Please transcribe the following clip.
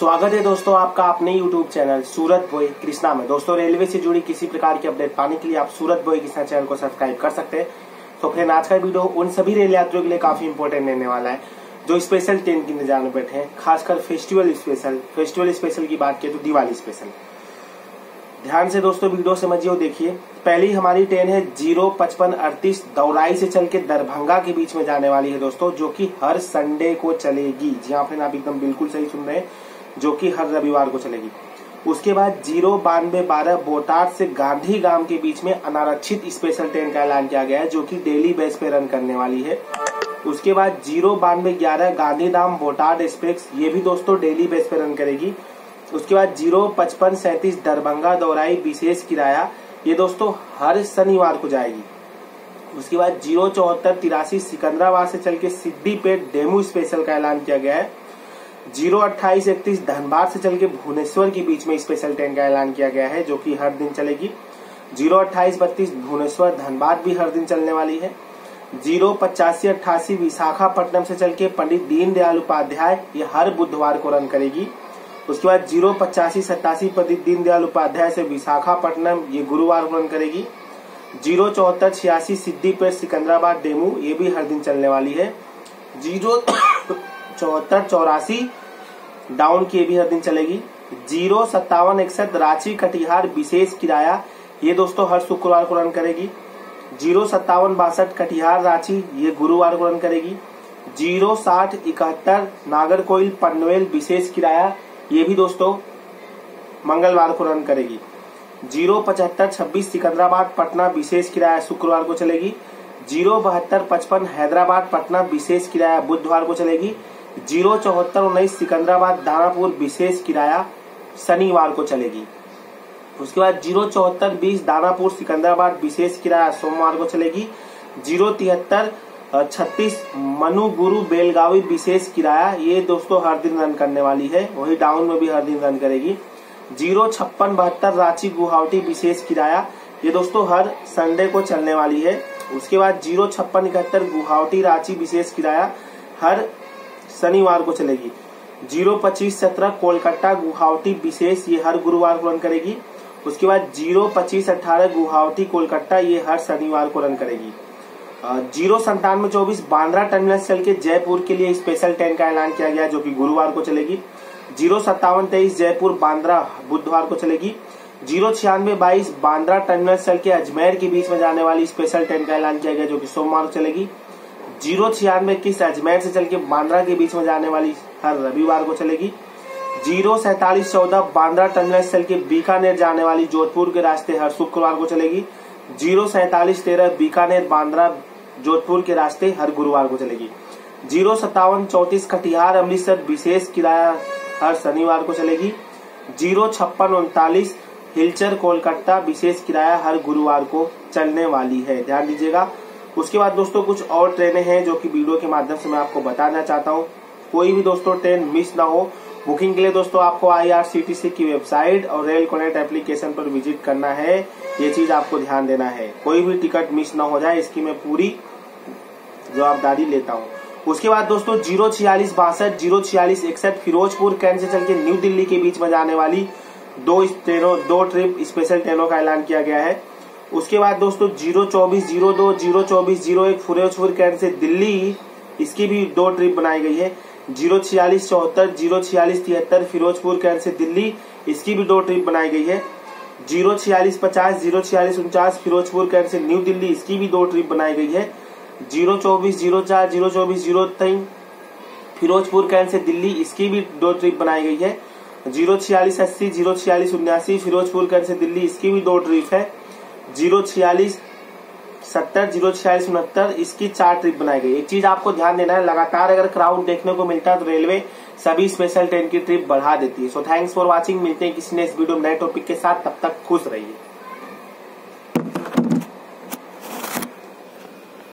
स्वागत है दोस्तों आपका अपने YouTube channel Surat boy Krishna में। दोस्तों, रेलवे से जुड़ी किसी प्रकार की अपडेट पाने के लिए आप सूरत बॉय कृष्णा चैनल को सब्सक्राइब कर सकते हैं। तो फ्रेंड, आज का वीडियो उन सभी रेल यात्रियों के लिए काफ़ी इंपॉर्टेंट रहने वाला है, जो स्पेशल ट्रेन के इंतज़ार में बैठे हैं, खासकर फेस्टिवल स्पेशल फेस्टिवल स्पेशल की बात की तो दिवाली स्पेशल ध्यान से दोस्तों, वीडियो समझिए देखिए, पहली हमारी ट्रेन है ज़ीरो पचपन अड़तीस दौराई से चल के दरभंगा के बीच में जाने वाली है दोस्तों, जो कि हर संडे को चलेगी। जी हाँ फ्रेंड, आप एकदम बिल्कुल सही सुन रहे हैं। जो कि हर रविवार को चलेगी। उसके बाद ज़ीरो बानवे बारह बोटार से गांधी गाँव के बीच में अनारक्षित स्पेशल ट्रेन का ऐलान किया गया है, जो कि डेली बेस पे रन करने वाली है। उसके बाद ज़ीरो बानवे ग्यारह गांधीधाम बोटाड एक्सप्रेस, ये भी दोस्तों डेली बेस पे रन करेगी। उसके बाद ज़ीरो पचपन सैंतीस दरभंगा दौराई विशेष किराया, ये दोस्तों हर शनिवार को जाएगी। उसके बाद ज़ीरो चौहत्तर तिरासी सिकंदराबाद से चल के सिद्दीपेट डेमू स्पेशल का ऐलान किया गया है। ज़ीरो अट्ठाईस इकतीस धनबाद से चल के भुवनेश्वर के बीच में स्पेशल ट्रेन का ऐलान किया गया है, जो कि हर दिन चलेगी। ज़ीरो अट्ठाईस बत्तीस भुवनेश्वर धनबाद भी हर दिन चलने वाली है। ज़ीरो पचासी अट्ठासी विशाखापट्टनम से चल के पंडित दीनदयाल उपाध्याय, ये हर बुधवार को रन करेगी। उसके बाद ज़ीरो पचासी सत्तासी पंडित दीनदयाल उपाध्याय से विशाखापट्टनम, ये गुरुवार को रन करेगी। ज़ीरो चौहत्तर छियासी सिद्दीपेट सिकंदराबाद डेमू, ये भी हर दिन चलने वाली है। ज़ीरो चौहत्तर चौरासी डाउन की भी हर दिन चलेगी। ज़ीरो सत्तावन इकसठ रांची, कटिहार, विशेष किराया। ये दोस्तों हर शुक्रवार को रन करेगी। ज़ीरो सत्तावन बासठ, कटिहार, रांची, ये गुरुवार को रन करेगी। ज़ीरो साठ इकहत्तर, नागरकोइल, पनवेल, विशेष किराया। ये भी दोस्तों मंगलवार को रन करेगी। ज़ीरो पचहत्तर छब्बीस, सिकंदराबाद, पटना, विशेष किराया शुक्रवार को चलेगी। ज़ीरो बहत्तर पचपन, हैदराबाद, पटना, विशेष किराया बुधवार को चलेगी। ज़ीरो चौहत्तर उन्नीस सिकंदराबाद दानापुर विशेष किराया शनिवार को चलेगी। उसके बाद ज़ीरो चौहत्तर बीस दानापुर सिकंदराबाद विशेष किराया सोमवार को चलेगी। ज़ीरो तिहत्तर छत्तीस मनु गुरु बेलगावी विशेष किराया, ये दोस्तों हर दिन रन करने वाली है, वही डाउन में भी हर दिन रन करेगी। ज़ीरो छप्पन बहत्तर रांची गुवाहाटी विशेष किराया, ये दोस्तों हर संडे को चलने वाली है। उसके बाद ज़ीरो छप्पन इकहत्तर गुवाहाटी रांची विशेष किराया, हर शनिवार को चलेगी। ज़ीरो पच्चीस सत्रह कोलकाता गुवाहाटी विशेष ये हर गुरुवार को रन करेगी। उसके बाद ज़ीरो पच्चीस अठारह गुवाहाटी कोलकाता ये हर शनिवार को रन करेगी। ज़ीरो संतानवे चौबीस बांद्रा टर्मिनल चल के जयपुर के लिए स्पेशल ट्रेन का ऐलान किया गया जो कि गुरुवार को चलेगी। ज़ीरो सत्तावन तेईस जयपुर बांद्रा बुधवार को चलेगी। ज़ीरो छियानवे बाईस बांद्रा टर्मिनल चल के अजमेर के बीच में जाने वाली स्पेशल ट्रेन का ऐलान किया गया जो कि सोमवार को चलेगी। ज़ीरो छियानवे इक्कीस अजमेर से चल के बांद्रा के बीच में जाने वाली हर रविवार को चलेगी? ज़ीरो सैतालीस चौदह बांद्रा टर्मिनल से चल के बीकानेर जाने वाली जोधपुर के रास्ते हर शुक्रवार को चलेगी। ज़ीरो सैतालीस तेरह बीकानेर बांद्रा जोधपुर के रास्ते हर गुरुवार को चलेगी। ज़ीरो सत्तावन चौतीस कटिहार अमृतसर विशेष किराया हर शनिवार को चलेगी। ज़ीरो छप्पन उनतालीस हिलचर कोलकाता विशेष किराया हर गुरुवार को चलने वाली है। ध्यान दीजिएगा। उसके बाद दोस्तों कुछ और ट्रेनें हैं जो कि वीडियो के माध्यम से मैं आपको बताना चाहता हूँ। कोई भी दोस्तों ट्रेन मिस ना हो। बुकिंग के लिए दोस्तों आपको आईआरसीटीसी की वेबसाइट और रेल कनेक्ट एप्लीकेशन पर विज़िट करना है। ये चीज़ आपको ध्यान देना है। कोई भी टिकट मिस ना हो जाए, इसकी मैं पूरी जवाबदारी लेता हूँ। उसके बाद दोस्तों ज़ीरो छियालीस बासठ, ज़ीरो छियालीस इकसठ फिरोजपुर, कैंट से चल के न्यू दिल्ली के बीच में जाने वाली दो ट्रेनों, दो ट्रिप स्पेशल ट्रेनों का ऐलान किया गया है। उसके बाद दोस्तों ज़ीरो चौबीस ज़ीरो दो ज़ीरो चौबीस ज़ीरो एक फिरोजपुर कैंट से दिल्ली, इसकी भी दो ट्रिप बनाई गई है। ज़ीरो छियालीस चौहत्तर, ज़ीरो छियालीस तिहत्तर फिरोजपुर कैंट से दिल्ली, इसकी भी दो ट्रिप बनाई गई है। ज़ीरो छियालीस पचास, ज़ीरो छियालीस उनचास फिरोजपुर कैंट से न्यू दिल्ली, इसकी भी दो ट्रिप बनाई गई है। ज़ीरो चौबीस ज़ीरो चार, ज़ीरो चौबीस ज़ीरो तीन फिरोजपुर कैंट से दिल्ली, इसकी भी दो ट्रिप बनाई गई है। ज़ीरो छियालीस अस्सी, ज़ीरो छियालीस उन्यासी फिरोजपुर कैंट से दिल्ली, इसकी भी दो ट्रिप है। ज़ीरो छियालीस, सत्तर, ज़ीरो छियालीस, उनहत्तर, इसकी चार ट्रिप बनाई गई। एक चीज़ आपको ध्यान देना है, लगातार अगर क्राउड देखने को मिलता है तो रेलवे सभी स्पेशल ट्रेन की ट्रिप बढ़ा देती है। सो थैंक्स फॉर वॉचिंग मिलते हैं किसी ने इस वीडियो नए टॉपिक के साथ, तब तक खुश रहिए।